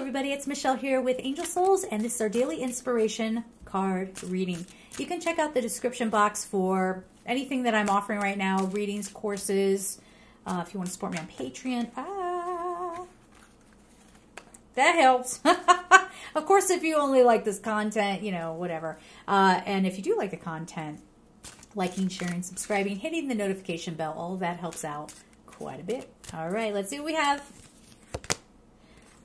everybody. It's Michelle here with Angel Souls, and this is our daily inspiration card reading. You can check out the description box for anything that I'm offering right now readings, courses. Uh, if you want to support me on Patreon, ah, that helps. of course, if you only like this content, you know, whatever. Uh, and if you do like the content, liking, sharing, subscribing, hitting the notification bell, all that helps out quite a bit. All right, let's see what we have.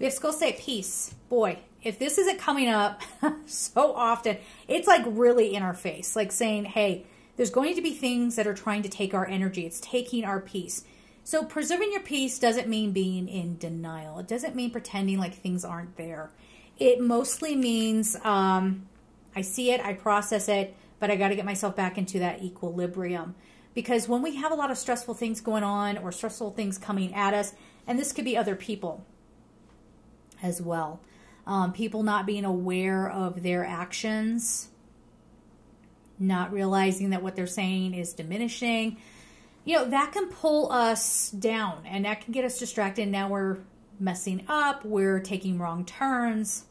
Have Skull Say Peace. Boy, if this isn't coming up so often, it's like really in our face, like saying, hey, there's going to be things that are trying to take our energy. It's taking our peace. So preserving your peace doesn't mean being in denial. It doesn't mean pretending like things aren't there. It mostly means um, I see it, I process it, but I got to get myself back into that equilibrium. Because when we have a lot of stressful things going on or stressful things coming at us, and this could be other people, as well. Um, people not being aware of their actions, not realizing that what they're saying is diminishing. You know, that can pull us down and that can get us distracted. Now we're messing up, we're taking wrong turns.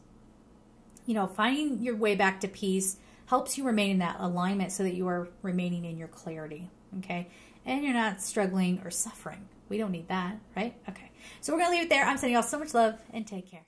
You know, finding your way back to peace helps you remain in that alignment so that you are remaining in your clarity. Okay. And you're not struggling or suffering. We don't need that, right? Okay. So we're going to leave it there. I'm sending y'all so much love and take care.